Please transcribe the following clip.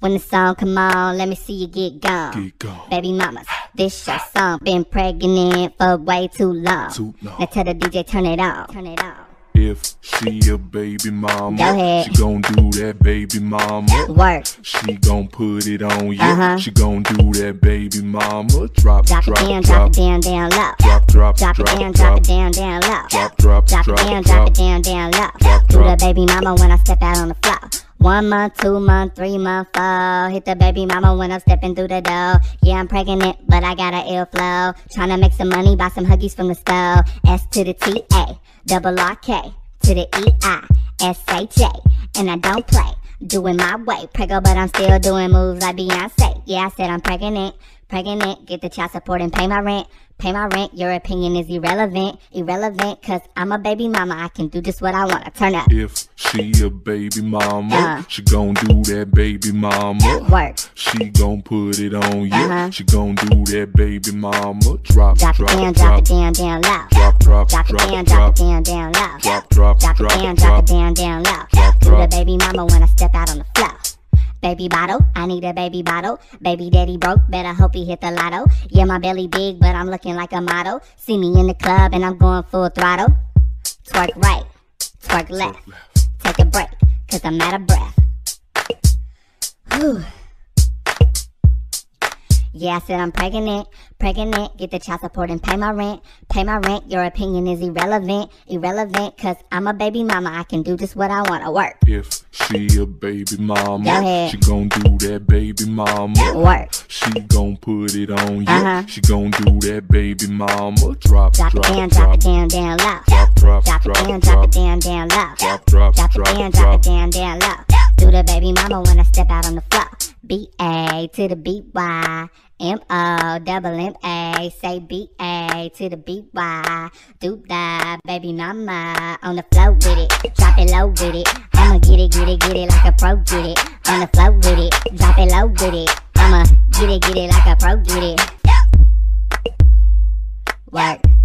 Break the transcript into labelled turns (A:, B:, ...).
A: When the song come on, let me see you get gone.
B: Get gone.
A: Baby mamas, this your song. Been pregnant for way too long.
B: Too long.
A: Now tell the DJ turn it on. Turn it on.
B: If she a baby mama, she gon' do that baby mama.
A: Work.
B: She gon' put it on you.
A: Uh-huh.
B: She gon' do that baby mama. Drop,
A: Drop,
B: drop,
A: it down, drop
B: drop,
A: it down, down low.
B: drop, drop,
A: Drop,
B: drop,
A: it down, drop
B: drop,
A: it down, down low.
B: drop, drop,
A: Drop,
B: drop,
A: it down, drop
B: drop.
A: it down, down low.
B: Drop,
A: Do the baby mama when I step out on the floor. One month, two month, three month, four. Hit the baby mama when I'm stepping through the door. Yeah, I'm pregnant, but I got a ill flow. Trying to make some money, buy some huggies from the store. S to the T A, double R K to the E I S H A, and I don't play. Doing my way, preggo, but I'm still doing moves like Beyonce. Yeah, I said I'm pregnant, pregnant. Get the child support and pay my rent. Pay my rent, your opinion is irrelevant, irrelevant, cause I'm a baby mama, I can do just what I wanna. Turn up,
B: If she a baby mama,
A: Uh.
B: she gon' do that baby mama.
A: work.
B: She gon' put it on you.
A: Uh-huh.
B: She gon' do that baby mama. Drop,
A: Drop
B: drop,
A: it down, drop
B: drop,
A: it down, down low.
B: drop, drop,
A: Drop it
B: drop,
A: down, drop
B: drop,
A: it down, down low.
B: drop, drop,
A: Drop
B: drop,
A: it down, drop
B: drop.
A: it down, down low.
B: Drop,
A: Do the
B: drop.
A: baby mama when I step out on the floor. Baby bottle, I need a baby bottle. Baby daddy broke, better hope he hit the lotto. Yeah, my belly big, but I'm looking like a model. See me in the club and I'm going full throttle. Twerk right, twerk left. Take a break, cause I'm out of breath. Whew. Yeah, I said I'm pregnant, pregnant. Get the child support and pay my rent. Pay my rent. Your opinion is irrelevant, irrelevant. Cause I'm a baby mama. I can do just what I wanna work.
B: If she a baby mama, she gon' do that baby mama.
A: Work.
B: She gon' put it on you.
A: Uh-huh.
B: She gon' do that baby mama. Drop,
A: Drop
B: drop,
A: it down,
B: drop,
A: drop it down, down low.
B: drop, drop,
A: Drop it down, drop
B: drop,
A: it down, down low.
B: drop, drop,
A: Drop it
B: drop,
A: down, drop
B: drop.
A: it down, down low. Do the baby mama when I step out on the floor. B A to the B Y. M O double M A. Say B A to the B Y. Do the baby mama on the floor with it. Drop it low with it. I'ma get it, get it, get it like a pro get it. On the floor with it. Drop it low with it. I'ma get it, get it like a pro get it. Work.